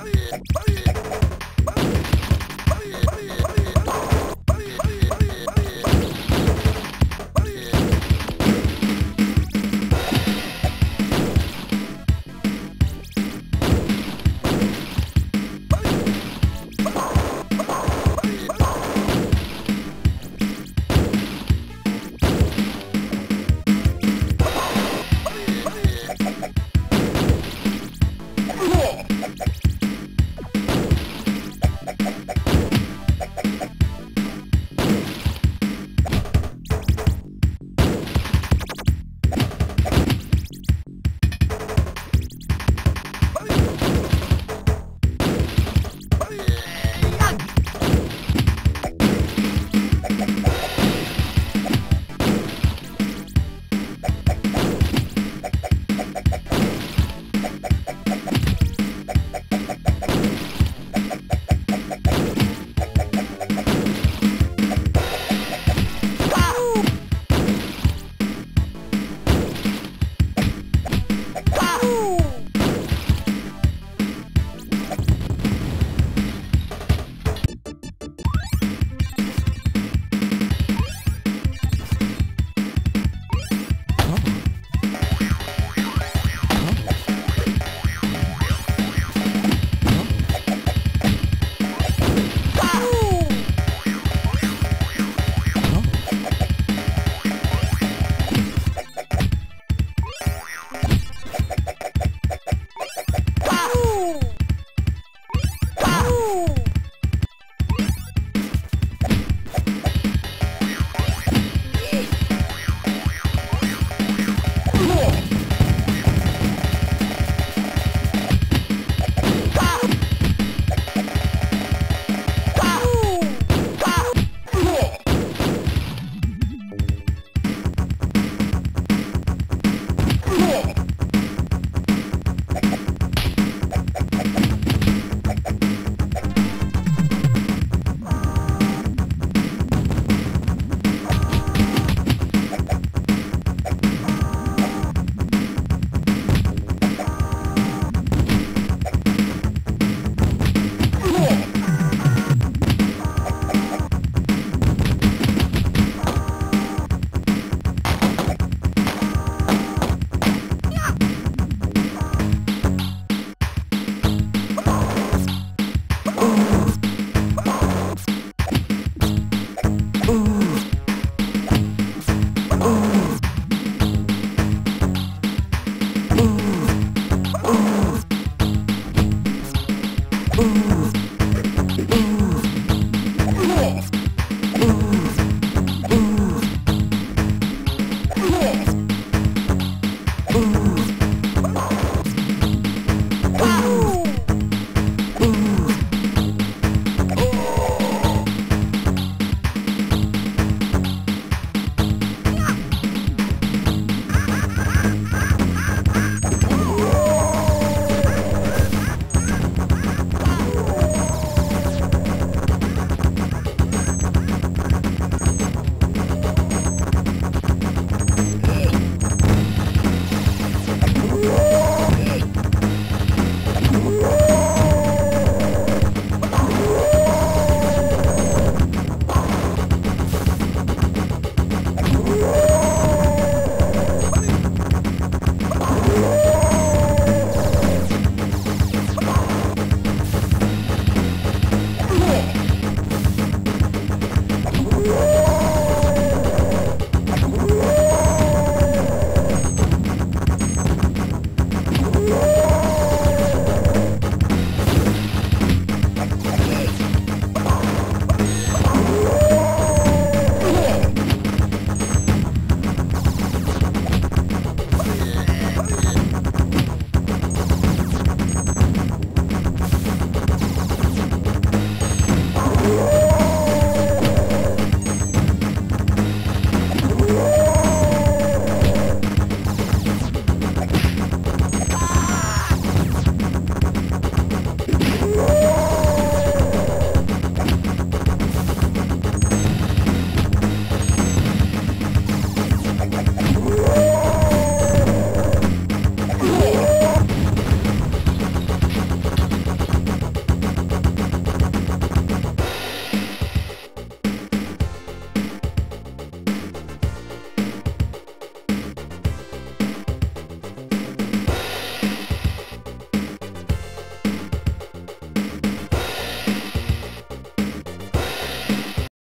Bye. Bye.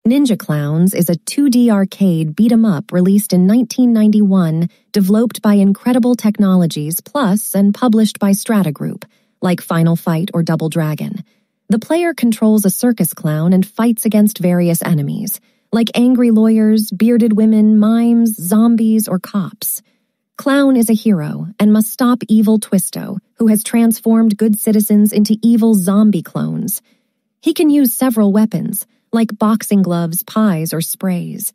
Ninja Clowns is a 2D arcade beat 'em up released in 1991, developed by Incredible Technologies Plus and published by Strata Group, like Final Fight or Double Dragon. The player controls a circus clown and fights against various enemies, like angry lawyers, bearded women, mimes, zombies, or cops. Clown is a hero and must stop evil Twisto, who has transformed good citizens into evil zombie clones. He can use several weapons, like boxing gloves, pies, or sprays.